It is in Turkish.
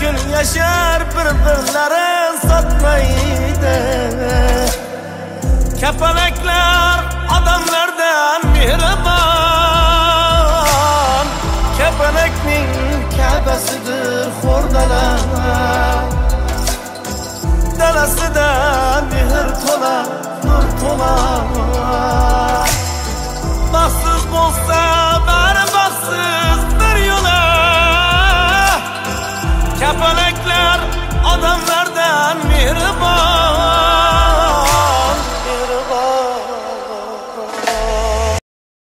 gün yaşar birbirlerini satmaydı. Kepenekler adamlardan mihriban. Kepeneknin kebesidir hordalar. Delasida mehr tola, Chapel